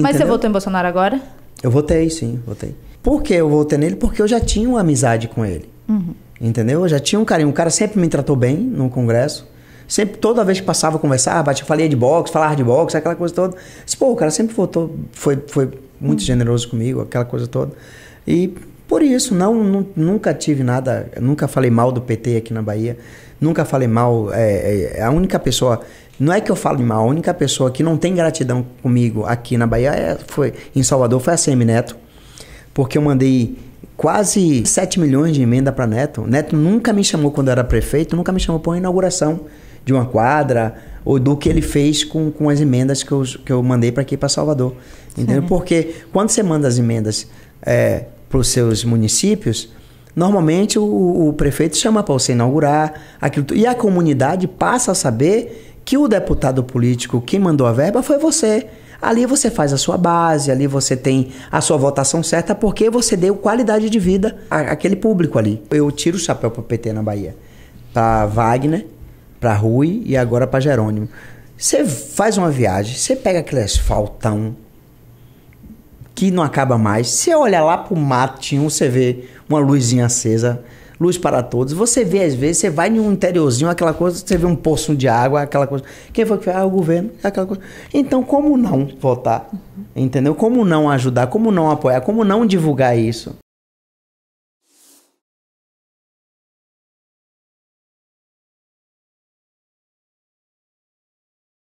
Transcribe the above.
Mas você votou em Bolsonaro agora? Eu votei, sim, votei. Por que eu votei nele? Porque eu já tinha uma amizade com ele. Entendeu? Eu já tinha um carinho. O cara sempre me tratou bem no Congresso. Sempre, toda vez que passava a conversar, batia, falei de boxe, falava de boxe, aquela coisa toda. Disse, Pô, o cara sempre votou, foi, foi muito generoso comigo, aquela coisa toda. E por isso, não, nu- nunca tive nada, nunca falei mal do PT aqui na Bahia, nunca falei mal. É, é, a única pessoa, não é que eu falo mal, a única pessoa que não tem gratidão comigo aqui na Bahia é, foi, em Salvador foi a Semi Neto porque eu mandei quase 7 milhões de emenda para Neto. Neto nunca me chamou quando eu era prefeito, nunca me chamou para uma inauguração de uma quadra ou do que ele fez com, com as emendas que eu, que eu mandei para aqui para Salvador. Entendeu? Porque quando você manda as emendas para os seus municípios, normalmente o, o prefeito chama para você inaugurar aquilo e a comunidade passa a saber que o deputado político que mandou a verba foi você. Ali você faz a sua base, ali você tem a sua votação certa porque você deu qualidade de vida àquele público ali. Eu tiro o chapéu para o PT na Bahia. Para Wagner, para Rui e agora para Jerônimo. Você faz uma viagem, você pega aquele asfaltão que não acaba mais. Se eu olhar lá pro matinho, você vê uma luzinha acesa, luz para todos. Você vê, às vezes, você vai em um interiorzinho, aquela coisa, você vê um poço de água, aquela coisa. Quem foi que fez? Ah, o governo, aquela coisa. Então, como não votar? Entendeu? Como não ajudar? Como não apoiar? Como não divulgar isso?